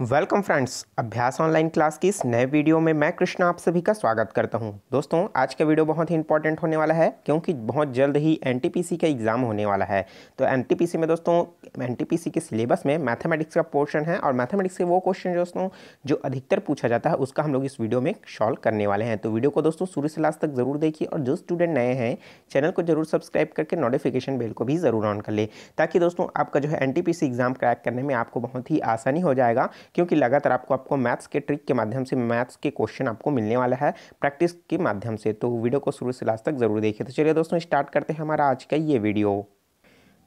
Welcome friends Abhyas online class की इस नए वीडियो में मैं कृष्णा आप सभी का स्वागत करता हूँ। दोस्तों, आज का वीडियो बहुत ही इंपॉर्टेंट होने वाला है, क्योंकि बहुत जल्द ही एनटीपीसी का एग्ज़ाम होने वाला है। तो एनटीपीसी में, दोस्तों एनटीपीसी के सिलेबस में मैथमेटिक्स का पोर्शन है, और मैथमेटिक्स के वो क्वेश्चन दोस्तों, जो अधिकतर पूछा जाता है, उसका हम लोग इस वीडियो में सॉल्व करने वाले हैं। तो वीडियो को, दोस्तों, शुरू से लास्ट तक ज़रूर देखिए, और जो स्टूडेंट नए हैं चैनल को ज़रूर सब्सक्राइब करके नोटिफिकेशन बेल को भी ज़रूर ऑन कर ले, ताकि, दोस्तों, आपका जो है एनटीपीसी एग्ज़ाम क्रैक करने में आपको बहुत ही आसानी हो जाएगा। क्योंकि लगातार आपको आपको मैथ्स के ट्रिक के माध्यम से, मैथ्स के क्वेश्चन आपको मिलने वाला है प्रैक्टिस के माध्यम से। तो वीडियो को शुरू से लास्ट तक ज़रूर देखिए। तो चलिए दोस्तों, स्टार्ट करते हैं हमारा आज का ये वीडियो।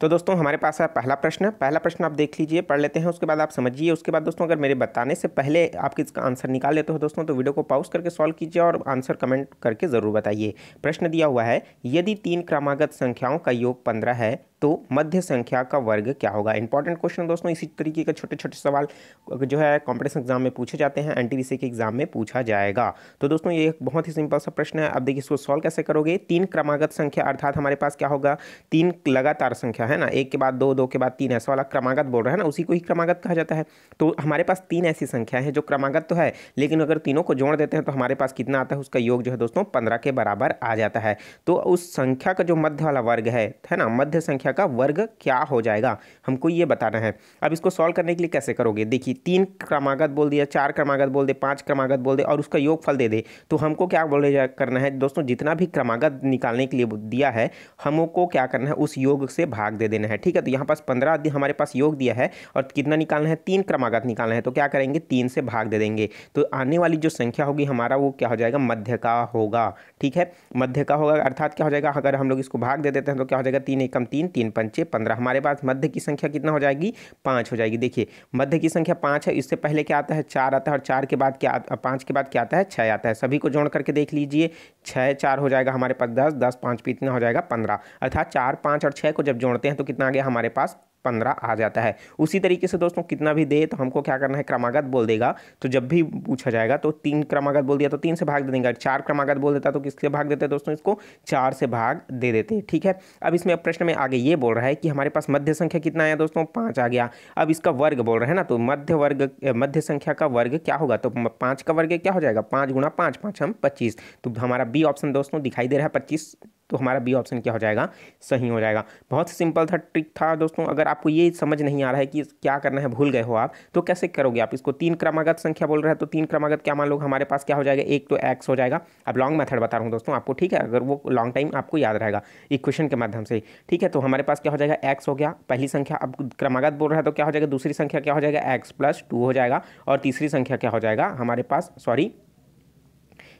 तो दोस्तों, हमारे पास है पहला प्रश्न। पहला प्रश्न आप देख लीजिए, पढ़ लेते हैं, उसके बाद आप समझिए। उसके बाद दोस्तों, अगर मेरे बताने से पहले आप इसका आंसर निकाल लेते हो दोस्तों तो वीडियो को पॉज करके सॉल्व कीजिए और आंसर कमेंट करके ज़रूर बताइए। प्रश्न दिया हुआ है, यदि तीन क्रमागत संख्याओं का योग पंद्रह है तो मध्य संख्या का वर्ग क्या होगा? इंपॉर्टेंट क्वेश्चन दोस्तों, इसी तरीके के छोटे छोटे सवाल जो है कॉम्पिटिशन एग्ज़ाम में पूछे जाते हैं एन के एग्ज़ाम में पूछा जाएगा। तो दोस्तों, ये एक बहुत ही सिंपल सा प्रश्न है। अब देखिए, इसको सॉल्व कैसे करोगे? तीन क्रमागत संख्या, अर्थात हमारे पास क्या होगा? तीन लगातार संख्या, है ना? एक के बाद दो दो के बाद तीन, ऐसा वाला क्रमागत बोल रहा है ना, उसी को ही क्रमागत कहा जाता है। तो हमारे पास तीन ऐसी संख्या है जो क्रमागत तो है, लेकिन अगर तीनों को जोड़ देते हैं तो हमारे पास कितना आता है? उसका योग जो है दोस्तों, पंद्रह के बराबर आ जाता है। तो उस संख्या का जो मध्य वाला वर्ग है है ना? मध्य संख्या का वर्ग क्या हो जाएगा? हमको ये बताना है। अब इसको सॉल्व करने के लिए कैसे करोगे? देखिए, तीन क्रमागत बोल दिया, चार क्रमागत बोल दे, पाँच क्रमागत बोल दे और उसका योग दे दे। तो हमको क्या बोले करना है? दोस्तों, जितना भी क्रमागत निकालने के लिए दिया है, हमको क्या करना है? उस योग से भाग दे देना है, ठीक है? तो यहाँ पास पंद्रह हमारे पास योग दिया है और कितना निकालना है? तीन क्रमागत निकालना है। तो क्या करेंगे? तीन से भाग दे देंगे। तो आने वाली जो संख्या होगी, हमारा वो क्या हो जाएगा? मध्य का होगा, ठीक है? मध्य का होगा, अर्थात क्या हो जाएगा? अगर हम लोग इसको भाग दे देते हैं तो क्या हो जाएगा? तीन एकम तीन तीन पंचे पंद्रह। हमारे पास मध्य की संख्या कितना हो जाएगी? पाँच हो जाएगी। देखिए, मध्य की संख्या पाँच है, इससे पहले क्या आता है? चार आता है और चार के बाद क्या पाँच के बाद क्या आता है? छः आता है। सभी को जोड़ करके देख लीजिए, छः चार हो जाएगा हमारे पास दस दस पाँच पे इतना हो जाएगा पंद्रह। अर्थात चार, पाँच और छः को जब जोड़ते हैं तो कितना आ गया? हमारे पास पंद्रह आ जाता है। उसी तरीके से दोस्तों, कितना भी दे तो हमको क्या करना है, क्रमागत बोल देगा। तो जब भी पूछा जाएगा तो तीन क्रमागत बोल दिया तो तीन से भाग दे देंगे। चार क्रमागत बोल देता तो किससे भाग देते दोस्तों इसको? चार से भाग दे देते ठीक है? अब इसमें प्रश्न में आगे ये बोल रहा है कि हमारे पास मध्य संख्या कितना है दोस्तों? पाँच आ गया। अब इसका वर्ग बोल रहे हैं ना तो मध्य वर्ग, मध्य संख्या का वर्ग क्या होगा? तो पाँच का वर्ग क्या हो जाएगा? पाँच गुणा पाँच पाँच हम पच्चीस। तो हमारा बी ऑप्शन दोस्तों दिखाई दे रहा है पच्चीस। तो हमारा बी ऑप्शन क्या हो जाएगा? सही हो जाएगा। बहुत सिंपल था ट्रिक था दोस्तों। अगर आपको ये समझ नहीं आ रहा है कि क्या करना है, भूल गए हो आप तो कैसे करोगे आप इसको? तीन क्रमागत संख्या बोल रहे हैं तो तीन क्रमागत क्या मान लो? हमारे पास क्या हो जाएगा? एक तो एक्स हो जाएगा। अब लॉन्ग मेथड बता रहा हूँ दोस्तों आपको, ठीक है? अगर वो लॉन्ग टाइम आपको याद रहेगा इक्वेशन के माध्यम से। ठीक है तो हमारे पास क्या हो जाएगा? एक्स हो गया। पहली संख्या अब क्रमागत बोल रहा है तो क्या हो जाएगा? दूसरी संख्या क्या हो जाएगा? एक्स प्लस टू हो जाएगा। और तीसरी संख्या क्या हो जाएगा? हमारे पास सॉरी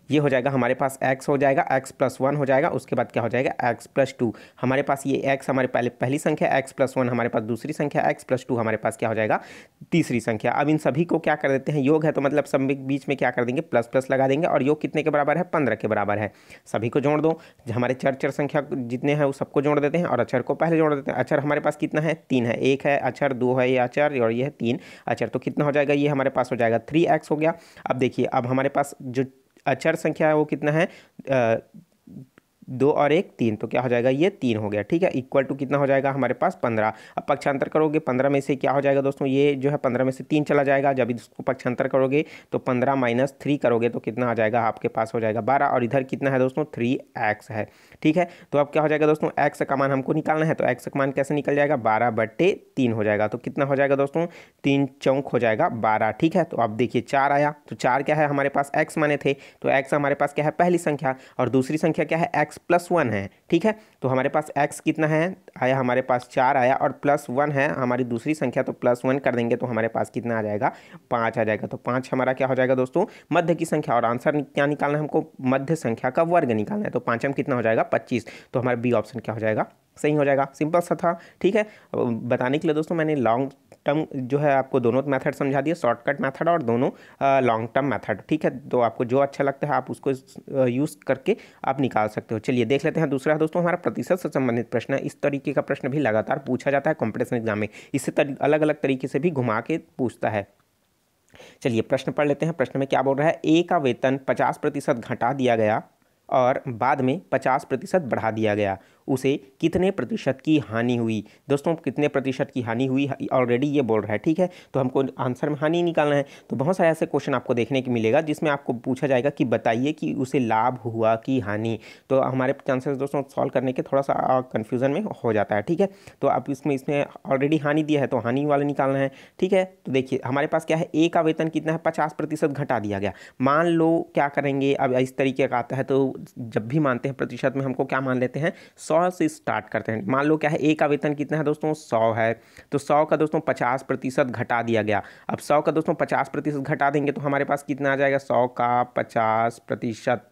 ये हो जाएगा, हमारे पास x हो जाएगा, x प्लस वन हो जाएगा, उसके बाद क्या हो जाएगा, x प्लस टू हमारे पास ये x हमारे पहले, पहली संख्या, x प्लस वन हमारे पास दूसरी संख्या, x प्लस टू हमारे पास क्या हो जाएगा, तीसरी संख्या। अब इन सभी को क्या कर देते हैं, योग है तो मतलब सब बीच में क्या कर देंगे प्लस प्लस लगा देंगे और योग कितने के बराबर है, पंद्रह के बराबर है। सभी को जोड़ दो। हमारे चर चर संख्या जितने हैं, वो सबको जोड़ देते हैं और अक्षर को पहले जोड़ देते हैं। अक्षर हमारे पास कितना है, तीन है। एक है अक्षर दो है ये अक्षर और ये है तीन। अक्षर तो कितना हो जाएगा, ये हमारे पास हो जाएगा थ्री एक्स हो गया। अब देखिए, अब हमारे पास जो अचर संख्या है वो कितना है? दो और एक तीन तो क्या हो जाएगा? ये तीन हो गया, ठीक है? इक्वल टू कितना हो जाएगा हमारे पास? पंद्रह। अब पक्षांतर करोगे, पंद्रह में से क्या हो जाएगा दोस्तों? ये जो है पंद्रह में से तीन चला जाएगा। जब इसको पक्षांतर करोगे तो पंद्रह माइनस थ्री करोगे तो कितना आ जाएगा? आपके पास हो जाएगा बारह। और इधर कितना है दोस्तों? थ्री एक्स है, ठीक है? तो अब क्या हो जाएगा दोस्तों? एक्स का मान हमको निकालना है तो एक्स का मान कैसे निकल जाएगा? बारह बट्टे तीन हो जाएगा। तो कितना हो जाएगा दोस्तों? तीन चौंक हो जाएगा बारह, ठीक है? तो अब देखिए, चार आया। तो चार क्या है? हमारे पास एक्स माने थे। तो एक्स हमारे पास क्या है? पहली संख्या। और दूसरी संख्या क्या है? एक्स प्लस वन है, ठीक है? तो हमारे पास एक्स कितना है? आया हमारे पास चार आया और प्लस वन है, हमारी दूसरी संख्या तो प्लस वन कर देंगे तो हमारे पास कितना आ जाएगा? पाँच आ जाएगा। तो पाँच हमारा क्या हो जाएगा दोस्तों? मध्य की संख्या और आंसर क्या निकालना है हमको? मध्य संख्या का वर्ग निकालना है। तो पाँचम कितना हो जाएगा? पच्चीस। तो हमारा बी ऑप्शन क्या हो जाएगा? सही हो जाएगा। सिंपल सा था, ठीक है? बताने के लिए दोस्तों मैंने लॉन्ग टर्म जो है आपको दोनों मेथड समझा दिए शॉर्टकट मेथड और दोनों लॉन्ग टर्म मेथड ठीक है? तो आपको जो अच्छा लगता है, आप उसको यूज़ करके आप निकाल सकते हो। चलिए, देख लेते हैं दूसरा दोस्तों, हमारा प्रतिशत से संबंधित प्रश्न है। इस तरीके का प्रश्न भी लगातार पूछा जाता है कॉम्पिटिशन एग्ज़ाम में। इससे अलग अलग तरीके से भी घुमा के पूछता है। चलिए, प्रश्न पढ़ लेते हैं। प्रश्न में क्या बोल रहा है? ए का वेतन पचास प्रतिशत घटा दिया गया और बाद में 50 प्रतिशत बढ़ा दिया गया। उसे कितने प्रतिशत की हानि हुई? दोस्तों, कितने प्रतिशत की हानि हुई? ऑलरेडी ये बोल रहा है, ठीक है? तो हमको आंसर में हानि निकालना है। तो बहुत सारे ऐसे क्वेश्चन आपको देखने को मिलेगा, जिसमें आपको पूछा जाएगा कि बताइए कि उसे लाभ हुआ कि हानि। तो हमारे चांसेस दोस्तों सॉल्व करने के थोड़ा सा कन्फ्यूज़न में हो जाता है, ठीक है? तो आप इसमें इसमें ऑलरेडी हानि दिया है तो हानि वाले निकालना है, ठीक है? तो देखिए, हमारे पास क्या है? ए का वेतन कितना है? पचास प्रतिशत घटा दिया गया। मान लो क्या करेंगे? अब इस तरीके का आता है तो जब भी मानते हैं प्रतिशत में हमको क्या मान लेते हैं? सौ से स्टार्ट करते हैं? मान लो क्या है ए का वेतन कितना है दोस्तों? सौ है। तो सौ का दोस्तों पचास प्रतिशत घटा दिया गया। अब सौ का दोस्तों पचास प्रतिशत घटा देंगे तो हमारे पास कितना आ जाएगा? सौ का पचास प्रतिशत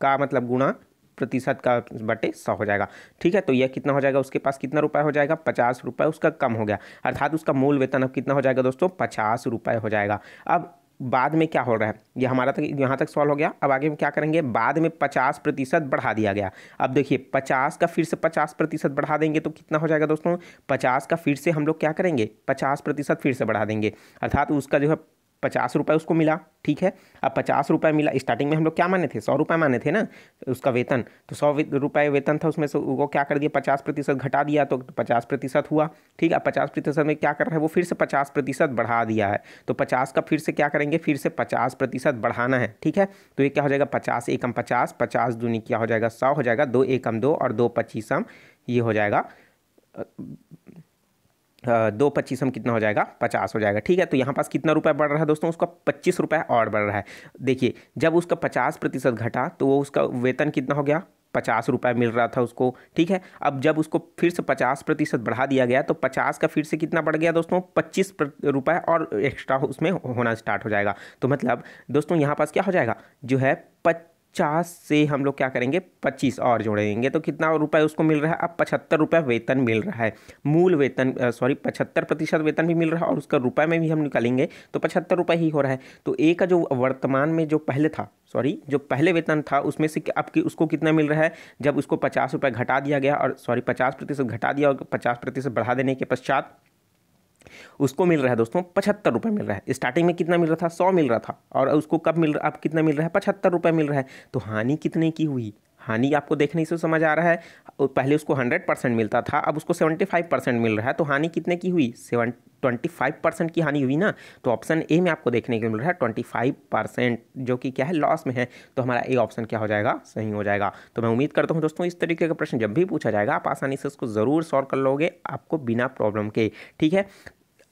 का मतलब गुणा प्रतिशत का बटे सौ हो जाएगा। ठीक है तो यह कितना हो जाएगा? उसके पास कितना रुपए हो जाएगा? पचास रुपये उसका कम हो गया। अर्थात उसका मूल वेतन अब कितना हो जाएगा दोस्तों? पचास रुपये हो जाएगा। अब बाद में क्या हो रहा है? ये हमारा तक, यहाँ तक सॉल्व हो गया। अब आगे हम क्या करेंगे? बाद में पचास प्रतिशत बढ़ा दिया गया। अब देखिए, पचास का फिर से पचास प्रतिशत बढ़ा देंगे तो कितना हो जाएगा दोस्तों? पचास का फिर से हम लोग क्या करेंगे? पचास प्रतिशत फिर से बढ़ा देंगे। अर्थात उसका जो है पचास रुपये उसको मिला, ठीक है? अब पचास रुपये मिला स्टार्टिंग में हम लोग क्या माने थे? सौ रुपये माने थे ना, उसका वेतन। तो सौ रुपये वेतन था, उसमें से वो क्या कर दिया? पचास प्रतिशत घटा दिया तो पचास प्रतिशत हुआ, ठीक है? पचास प्रतिशत में क्या कर रहा है? वो फिर से पचास प्रतिशत बढ़ा दिया है। तो पचास का फिर से क्या करेंगे? फिर से पचास प्रतिशत बढ़ाना है, ठीक है? तो ये क्या हो जाएगा? पचास एकम पचास पचास दूनी क्या हो जाएगा? सौ हो जाएगा, दो एकम दो और दो पच्चीसम, ये हो जाएगा दो पच्चीस हम कितना हो जाएगा? पचास हो जाएगा। ठीक है तो यहाँ पास कितना रुपया बढ़ रहा है दोस्तों? उसका पच्चीस रुपये और बढ़ रहा है। देखिए, जब उसका पचास प्रतिशत घटा तो वो उसका वेतन कितना हो गया? पचास रुपये मिल रहा था उसको। ठीक है, अब जब उसको फिर से पचास प्रतिशत बढ़ा दिया गया तो पचास का फिर से कितना बढ़ गया दोस्तों? पच्चीस रुपये और एक्स्ट्रा उसमें होना स्टार्ट हो जाएगा। तो मतलब दोस्तों, यहाँ पास क्या हो जाएगा? जो है पच पचास से हम लोग क्या करेंगे? पच्चीस और जोड़ेंगे। तो कितना रुपए उसको मिल रहा है? अब पचहत्तर रुपये वेतन मिल रहा है। मूल वेतन सॉरी पचहत्तर प्रतिशत वेतन भी मिल रहा है और उसका रुपए में भी हम निकालेंगे तो पचहत्तर रुपये ही हो रहा है। तो ए का जो वर्तमान में जो पहले था सॉरी जो पहले वेतन था, उसमें से अब कि उसको कितना मिल रहा है? जब उसको पचास रुपये घटा दिया गया और सॉरी पचास प्रतिशत घटा दिया और पचास प्रतिशत बढ़ा देने के पश्चात उसको मिल रहा है दोस्तों पचहत्तर रुपये मिल रहा है। स्टार्टिंग में कितना मिल रहा था? सौ मिल रहा था। और उसको कब मिल रहा, अब कितना मिल रहा है? पचहत्तर रुपये मिल रहा है। तो हानि कितने की हुई? हानि आपको देखने से समझ आ रहा है। पहले उसको हंड्रेड परसेंट मिलता था, अब उसको सेवेंटी फाइव परसेंट मिल रहा है। तो हानि कितने की हुई? सेवन, ट्वेंटी फाइव परसेंट की हानि हुई ना? तो ऑप्शन ए में आपको देखने को मिल रहा है ट्वेंटी फाइव परसेंट, जो कि क्या है? लॉस में है। तो हमारा ए ऑप्शन क्या हो जाएगा? सही हो जाएगा। तो मैं उम्मीद करता हूँ दोस्तों, इस तरीके का प्रश्न जब भी पूछा जाएगा, आप आसानी से उसको ज़रूर सॉल्व कर लोगे आपको बिना प्रॉब्लम के। ठीक है?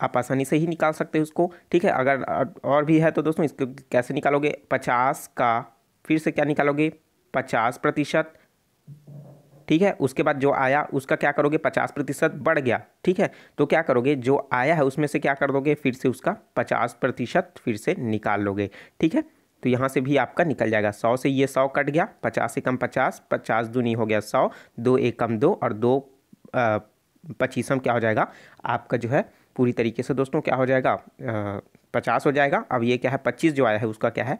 आप आसानी से ही निकाल सकते हैं उसको, ठीक है? अगर, और भी है तो दोस्तों, इसको कैसे निकालोगे? पचास का, फिर से क्या निकालोगे? पचास प्रतिशत, ठीक है? उसके बाद जो आया, उसका क्या करोगे? पचास प्रतिशत बढ़ गया, ठीक है? तो क्या करोगे? जो आया है, उसमें से क्या कर दोगे? फिर से उसका पचास प्रतिशत फिर से निकाल लोगे, ठीक है? तो यहाँ से भी आपका निकल जाएगा। सौ से ये सौ कट गया, पचास से कम पचास पचास दूनी हो गया सौ, दो एक कम दो, और दो पच्चीसम क्या हो जाएगा? आपका जो है पूरी तरीके से दोस्तों क्या हो जाएगा? पचास हो जाएगा। अब ये क्या है? पच्चीस जो आया है, उसका क्या है?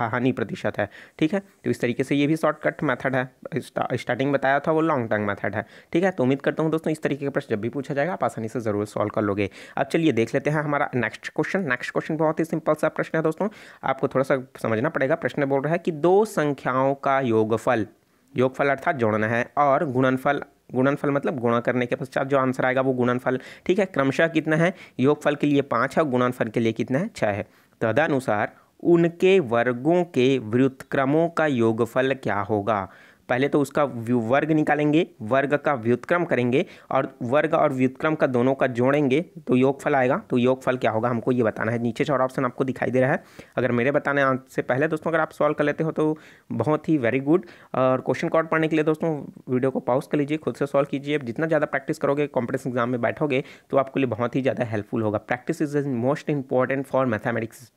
हानि प्रतिशत है। ठीक है? तो इस तरीके से ये भी शॉर्टकट मेथड है। स्टार्टिंग बताया था वो लॉन्ग टर्म मेथड है। ठीक है? तो उम्मीद करता हूँ दोस्तों इस तरीके का प्रश्न जब भी पूछा जाएगा, आप आसानी से ज़रूर सॉल्व कर लोगे। अब चलिए देख लेते हैं हमारा नेक्स्ट क्वेश्चन नेक्स्ट क्वेश्चन बहुत ही सिंपल सा प्रश्न है दोस्तों। आपको थोड़ा सा समझना पड़ेगा। प्रश्न बोल रहा है कि दो संख्याओं का योगफल योगफल अर्थात जोड़ना है और गुणनफल गुणनफल मतलब गुणा करने के पश्चात जो आंसर आएगा वो गुणनफल। ठीक है, क्रमशः कितना है? योगफल के लिए पाँच है गुणनफल के लिए कितना है? छः है। तदनुसार उनके वर्गों के व्युत्क्रमों का योगफल क्या होगा? पहले तो उसका वर्ग निकालेंगे, वर्ग का व्युत्क्रम करेंगे और वर्ग और व्युत्क्रम का दोनों का जोड़ेंगे तो योगफल आएगा। तो योगफल क्या होगा? हमको ये बताना है। नीचे चार ऑप्शन आपको दिखाई दे रहा है। अगर मेरे बताने से पहले दोस्तों, अगर आप सॉल्व कर लेते हो तो बहुत ही वेरी गुड और क्वेश्चन कॉर्ड पढ़ने के लिए दोस्तों वीडियो को पॉज कर लीजिए, खुद से सॉल्व कीजिए। जितना ज़्यादा प्रैक्टिस करोगे कॉम्पिटिशन एग्ज़ाम में बैठोगे तो आपके लिए बहुत ही ज़्यादा हेल्पफुल होगा। Practice is most important for mathematics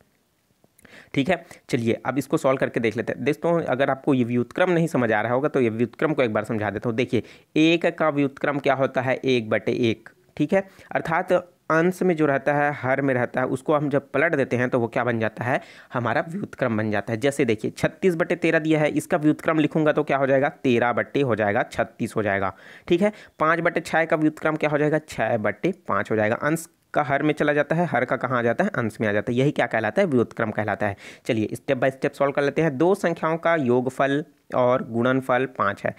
ठीक है? चलिए, अब इसको सॉल्व करके देख लेते हैं। दोस्तों, अगर आपको ये व्युत्क्रम नहीं समझ आ रहा होगा तो ये व्युत्क्रम को एक बार समझा देता हूँ। देखिए, एक का व्युत्क्रम क्या होता है? एक बटे एक, ठीक है? अर्थात अंश में जो रहता है, हर में रहता है, उसको हम जब पलट देते हैं तो वो क्या बन जाता है? हमारा व्युत्क्रम बन जाता है। जैसे देखिए, छत्तीस बटे तेरह दिया है, इसका व्युत्क्रम लिखूँगा तो क्या हो जाएगा? तेरह बटे हो जाएगा, छत्तीस हो जाएगा, ठीक है? पाँच बटे छः का व्युत्क्रम क्या हो जाएगा? छः बटे पाँच हो जाएगा। अंश का हर में चला जाता है, हर का कहाँ आ जाता है, अंश में आ जाता है। यही क्या कहलाता है? व्युत्क्रम कहलाता है। चलिए स्टेप बाय स्टेप सॉल्व कर लेते हैं। दो संख्याओं का योगफल और गुणनफल पाँच है।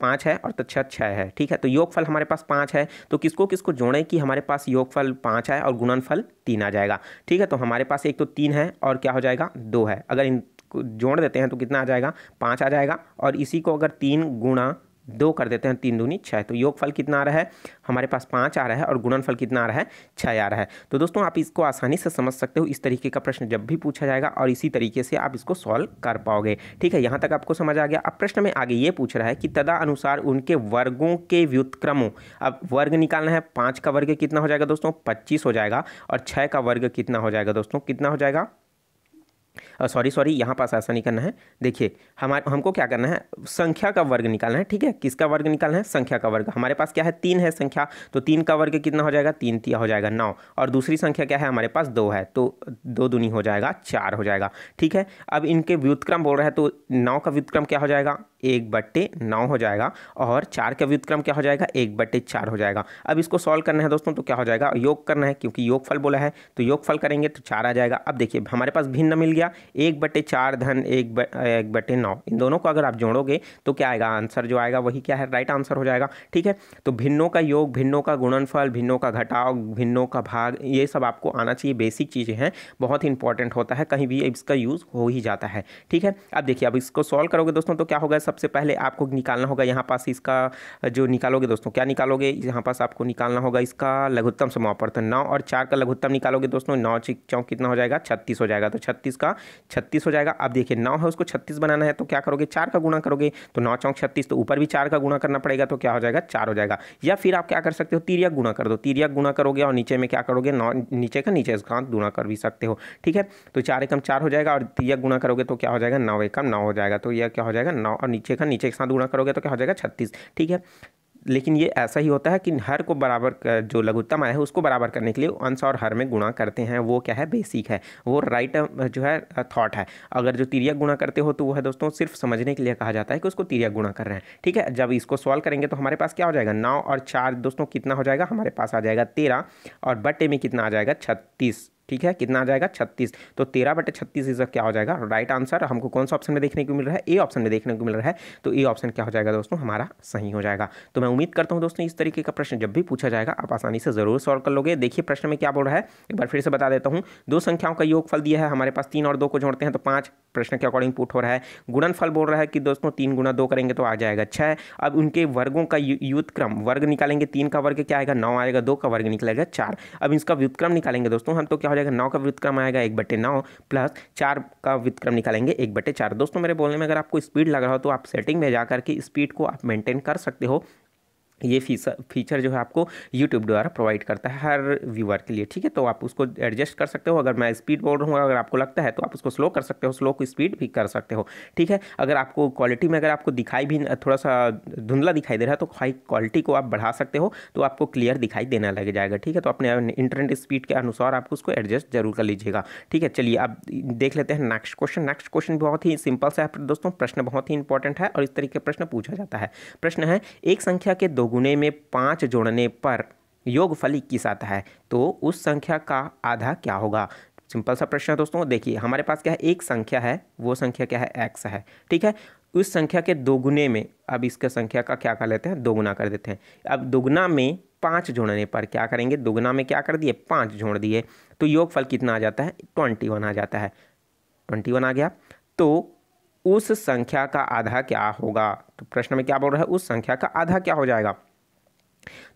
पाँच है और तच्छा छः है, ठीक है? तो योगफल हमारे पास पाँच है तो किसको किसको जोड़ें कि हमारे पास योगफल पाँच है और गुणनफल तीन आ जाएगा, ठीक है? तो हमारे पास एक तो तीन है और क्या हो जाएगा? दो है। अगर इन जोड़ देते हैं तो कितना आ जाएगा? पाँच आ जाएगा और इसी को अगर तीन गुणा दो कर देते हैं, तीन दूनी छः तो योगफल कितना आ रहा है? हमारे पास पाँच आ रहा है और गुणनफल कितना आ रहा है? छः आ रहा है। तो दोस्तों, आप इसको आसानी से समझ सकते हो। इस तरीके का प्रश्न जब भी पूछा जाएगा और इसी तरीके से आप इसको सॉल्व कर पाओगे। ठीक है, यहाँ तक आपको समझ आ गया। अब प्रश्न में आगे ये पूछ रहा है कि तदा अनुसार उनके वर्गों के व्युत्क्रमों, अब वर्ग निकालना है। पाँच का वर्ग कितना हो जाएगा दोस्तों? पच्चीस हो जाएगा। और छः का वर्ग कितना हो जाएगा दोस्तों? कितना हो जाएगा? सॉरी सॉरी यहाँ पास ऐसा नहीं करना है। देखिए, हमारे, हमको क्या करना है? संख्या का वर्ग निकालना है, ठीक है? किसका वर्ग निकालना है? संख्या का वर्ग। हमारे पास क्या है? तीन है संख्या तो तीन का वर्ग कितना हो जाएगा? तीन तिया हो जाएगा नौ। और दूसरी संख्या क्या है? हमारे पास दो है तो दो दूनी हो जाएगा, चार हो जाएगा, ठीक है? अब इनके व्युतक्रम बोल रहे हैं तो नौ का व्युतक्रम क्या हो जाएगा? एक बट्टे नौ हो जाएगा, और चार का व्युतक्रम क्या हो जाएगा? एक बट्टे चार हो जाएगा। अब इसको सॉल्व करना है दोस्तों तो क्या हो जाएगा? योग करना है, क्योंकि योग फल बोला है तो योग फल करेंगे तो चार आ जाएगा। अब देखिए, हमारे पास भिन्न मिल गया एक बटे चार धन एक ब, एक बट्टे नौ। इन दोनों को अगर आप जोड़ोगे तो क्या आएगा? आंसर जो आएगा वही क्या है? राइट आंसर हो जाएगा। ठीक है? तो भिन्नों का योग भिन्नों का गुणनफल भिन्नों का घटाव भिन्नों का भाग ये सब आपको आना चाहिए। बेसिक चीज़ें हैं बहुत ही इंपॉर्टेंट होता है। कहीं भी इसका यूज़ हो ही जाता है। ठीक है? अब देखिए अब इसको सॉल्व करोगे दोस्तों तो क्या होगा? सबसे पहले आपको निकालना होगा यहाँ पास इसका जो निकालोगे दोस्तों क्या निकालोगे? यहाँ पास आपको निकालना होगा इसका लघुत्तम समापवर्तन नौ और चार का लघुत्तम निकालोगे दोस्तों नौ चौक कितना हो जाएगा? छत्तीस हो जाएगा। तो छत्तीस का छत्तीस हो जाएगा। अब देखिए, नौ है, उसको छत्तीस बनाना है तो क्या करोगे? चार का गुणा करोगे तो नौ चौक छत्तीस तो ऊपर भी चार का गुणा करना पड़ेगा तो क्या हो जाएगा? चार हो जाएगा। या फिर आप क्या कर सकते हो? तीरिया गुणा कर दो। तीरिया गुणा करोगे और नीचे में क्या करोगे? नौ, नीचे का नीचे इसका गुणा कर भी सकते हो, ठीक है? तो चार एकम चार हो जाएगा और तीरिया गुणा करोगे तो क्या हो जाएगा? नौ एकम नौ हो जाएगा। तो यह क्या हो जाएगा? नौ और नीचे का नीचे के साथ गुणा करोगे तो क्या हो जाएगा? छत्तीस, ठीक है? लेकिन ये ऐसा ही होता है कि हर को बराबर जो लघुत्तम आया है, उसको बराबर करने के लिए अंश और हर में गुणा करते हैं। वो क्या है? बेसिक है। वो राइट जो है थॉट है। अगर जो तिरिया गुणा करते हो तो वो है दोस्तों सिर्फ़ समझने के लिए कहा जाता है कि उसको तिरिया गुणा कर रहे हैं। ठीक है? जब इसको सॉल्व करेंगे तो हमारे पास क्या हो जाएगा? नौ और चार दोस्तों कितना हो जाएगा? हमारे पास आ जाएगा तेरह और बट्टे में कितना आ जाएगा? छत्तीस। ठीक है, कितना आ जाएगा? छत्तीस। तो तेरह बटे छत्तीस इज़ क्या हो जाएगा? राइट आंसर हमको कौन सा ऑप्शन में देखने को मिल रहा है? ए ऑप्शन में देखने को मिल रहा है। तो ए ऑप्शन क्या हो जाएगा दोस्तों? हमारा सही हो जाएगा। तो मैं उम्मीद करता हूँ दोस्तों, इस तरीके का प्रश्न जब भी पूछा जाएगा, आप आसानी से ज़रूर सॉल्व कर लोगे। देखिए, प्रश्न में क्या बोल रहा है? एक बार फिर से बता देता हूँ। दो संख्याओं का योग दिया है हमारे पास। तीन और दो को जोड़ते हैं तो पाँच। प्रश्न के अकॉर्डिंग पुट हो रहा है। गुणन फल बोल रहा है कि दोस्तों, तीन गुना दो करेंगे तो आ जाएगा छः अब उनके वर्गों का व्युतक्रम। वर्ग निकालेंगे, तीन का वर्ग क्या आएगा? नौ आएगा, दो का वर्ग निकलेगा, चार। अब इसका व्युतक्रम निकालेंगे दोस्तों। हम तो क्या हो जाएगा नौ का व्युतक्रम आएगा, एक बटे नौ प्लस चार का व्युतक्रम निकालेंगे, एक बटे चार। दोस्तों, मेरे बोलने में अगर आपको स्पीड लग रहा हो तो आप सेटिंग में जा करके स्पीड को आप मेंटेन कर सकते हो। ये फीचर फीचर जो है आपको यूट्यूब द्वारा प्रोवाइड करता है हर व्यूअर के लिए, ठीक है? तो आप उसको एडजस्ट कर सकते हो। अगर मैं स्पीड बोल रहा हूँ, अगर आपको लगता है तो आप उसको स्लो कर सकते हो स्लो को स्पीड भी कर सकते हो, ठीक है? अगर आपको क्वालिटी में अगर आपको दिखाई भी थोड़ा सा धुंधला दिखाई दे रहा है तो हाई क्वालिटी को आप बढ़ा सकते हो तो आपको क्लियर दिखाई देना लग जाएगा, ठीक है? तो अपने इंटरनेट स्पीड के अनुसार आप उसको एडजस्ट ज़रूर कर लीजिएगा, ठीक है? चलिए आप देख लेते हैं नेक्स्ट क्वेश्चन नेक्स्ट क्वेश्चन बहुत ही सिंपल सा है दोस्तों, प्रश्न बहुत ही इंपॉर्टेंट है और इस तरीके प्रश्न पूछा जाता है। प्रश्न है, एक संख्या के दो गुने में पाँच जोड़ने पर योगफल इक्कीस आता है तो उस संख्या का आधा क्या होगा? सिंपल सा प्रश्न है दोस्तों, देखिए, हमारे पास क्या है? एक संख्या है, वो संख्या क्या है? एक्स है, ठीक है? उस संख्या के दोगुने में, अब इसके संख्या का क्या कर लेते हैं? दोगुना कर देते हैं। अब दोगुना में पाँच जोड़ने पर क्या करेंगे? दोगुना में क्या कर दिए? पाँच जोड़ दिए तो योगफल कितना आ जाता है? ट्वेंटी वन आ जाता है। ट्वेंटी वन आ गया तो उस संख्या का आधा क्या होगा? तो प्रश्न में क्या बोल रहा है? उस संख्या का आधा क्या हो जाएगा?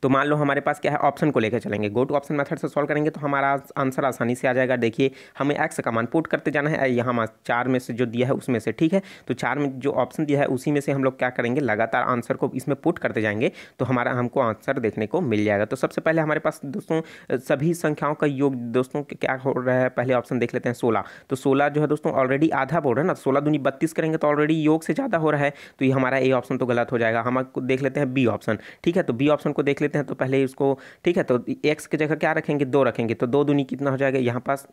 तो मान लो हमारे पास क्या है ऑप्शन को लेकर चलेंगे। गो टू ऑप्शन मेथड से सॉल्व करेंगे तो हमारा आंसर आसानी से आ जाएगा। देखिए, हमें एक्स का मान पुट करते जाना है यहाँ चार में से जो दिया है उसमें से, ठीक है? तो चार में जो ऑप्शन दिया है उसी में से हम लोग क्या करेंगे, लगातार आंसर को इसमें पुट करते जाएँगे तो हमारा हमको आंसर देखने को मिल जाएगा। तो सबसे पहले हमारे पास दोस्तों सभी संख्याओं का योग, दोस्तों क्या हो रहा है, पहले ऑप्शन देख लेते हैं सोलह। तो सोलह जो है दोस्तों ऑलरेडी आधा बोल रहे हैं ना, सोलह दूनी बत्तीस करेंगे तो ऑलरेडी योग से ज़्यादा हो रहा है तो ये हमारा ए ऑप्शन तो गलत हो जाएगा। हम देख लेते हैं बी ऑप्शन ठीक है? तो बी ऑप्शन को देख लेते हैं तो पहले इसको ठीक है तो एक्स की जगह क्या रखेंगे? दो रखेंगे तो दो दुनी कितना हो जाएगा? यहाँ पास,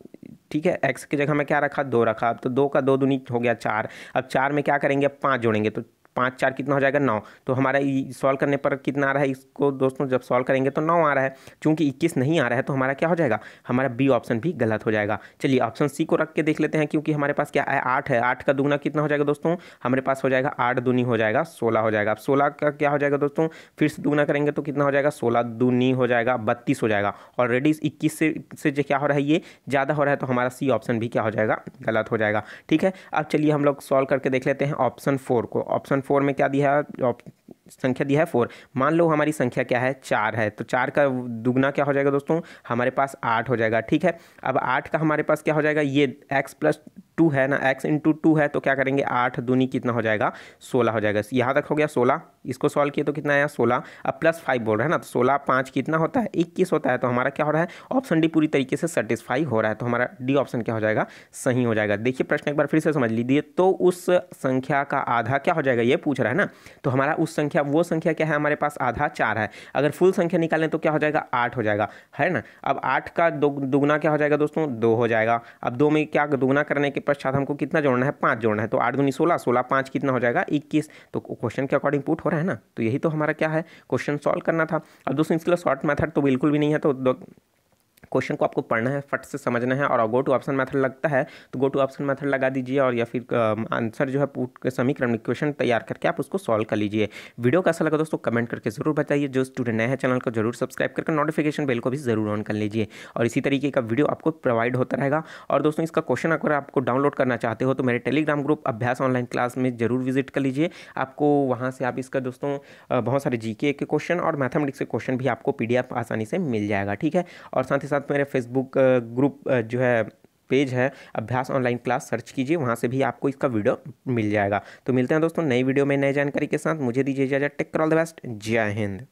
ठीक है एक्स की जगह में क्या रखा? दो रखा। अब तो दो का दो दूनी हो गया चार। अब चार में क्या करेंगे? पाँच जोड़ेंगे तो पाँच चार कितना हो जाएगा नौ। तो हमारा सॉल्व करने पर कितना आ रहा है? इसको दोस्तों जब सॉल्व करेंगे तो नौ आ रहा है। चूँकि इक्कीस नहीं आ रहा है तो हमारा क्या हो जाएगा? हमारा बी ऑप्शन भी गलत हो जाएगा। चलिए ऑप्शन सी को रख के देख लेते हैं क्योंकि हमारे पास क्या है? आठ है। आठ का दुगना कितना हो जाएगा दोस्तों? हमारे पास हो जाएगा आठ दूनी हो जाएगा सोलह हो जाएगा। अब सोलह का क्या हो जाएगा दोस्तों? फिर से दुगना करेंगे तो कितना हो जाएगा? सोलह दूनी हो जाएगा, बत्तीस हो जाएगा। ऑलरेडी इक्कीस से से जो क्या हो रहा है ये ज़्यादा हो रहा है तो हमारा सी ऑप्शन भी क्या हो जाएगा? गलत हो जाएगा। ठीक है? अब चलिए हम लोग सॉल्व करके देख लेते हैं ऑप्शन फोर को। ऑप्शन फोर में क्या दिया है? संख्या दिया है फोर। मान लो हमारी संख्या क्या है? चार है। तो चार का दुगना क्या हो जाएगा दोस्तों? हमारे पास आठ हो जाएगा, ठीक है? अब आठ का हमारे पास क्या हो जाएगा? ये एक्स प्लस टू है ना? एक्स इंटू टू है तो क्या करेंगे? आठ दूनी कितना हो जाएगा? सोलह हो जाएगा। यहाँ तक हो गया सोलह। इसको सॉल्व किए तो कितना आया? सोलह। अब प्लस फाइव बोल रहा है ना तो सोलह पाँच कितना होता है? इक्कीस होता है तो हमारा क्या हो रहा है? ऑप्शन डी पूरी तरीके से सेटिस्फाई हो रहा है तो हमारा डी ऑप्शन क्या हो जाएगा? सही हो जाएगा। देखिए प्रश्न एक बार फिर से समझ लीजिए तो उस संख्या का आधा क्या हो जाएगा? ये पूछ रहा है ना? तो हमारा उस संख्या, वो संख्या क्या है हमारे पास? आधा चार है। अगर फुल संख्या निकालें तो क्या हो जाएगा? आठ हो जाएगा। है ना? अब आठ का दुगुना क्या हो जाएगा दोस्तों? दो हो जाएगा। अब दो में क्या दुगुना करने के पश्चात हमको कितना जोड़ना है? पाँच जोड़ना है। तो आठ दूनी सोलह सोलह पाँच कितना हो जाएगा? इक्कीस। तो क्वेश्चन के अकॉर्डिंग पुट हो। रहा है ना? तो यही तो हमारा क्या है? क्वेश्चन सॉल्व करना था। अब दोस्तों, इसके लिए शॉर्ट मैथड तो बिल्कुल भी नहीं है तो क्वेश्चन को आपको पढ़ना है, फट से समझना है और गो टू ऑप्शन मेथड लगता है तो गो टू ऑप्शन मेथड लगा दीजिए और या फिर आंसर जो है समीकरण क्वेश्चन तैयार करके आप उसको सॉल्व कर लीजिए। वीडियो कैसा लगा दोस्तों कमेंट करके ज़रूर बताइए। जो स्टूडेंट नए हैं चैनल को ज़रूर सब्सक्राइब करके नोटिफिकेशन बेल को भी ज़रूर ऑन कर लीजिए। और इसी तरीके का वीडियो आपको प्रोवाइड होता रहेगा। और दोस्तों, इसका क्वेश्चन अगर आपको डाउनलोड करना चाहते हो तो मेरे Telegram group Abhyas online class में ज़रूर विज़िट कर लीजिए। आपको वहाँ से आप इसका दोस्तों बहुत सारे जी के क्वेश्चन और मैथमेटिक्स के क्वेश्चन भी आपको पी आसानी से मिल जाएगा, ठीक है? और साथ ही साथ मेरे फेसबुक ग्रुप जो है पेज है, अभ्यास ऑनलाइन क्लास सर्च कीजिए, वहाँ से भी आपको इसका वीडियो मिल जाएगा। तो मिलते हैं दोस्तों नई वीडियो में नई जानकारी के साथ। मुझे दीजिए इजाज़त। टेक ऑल द बेस्ट जय हिंद।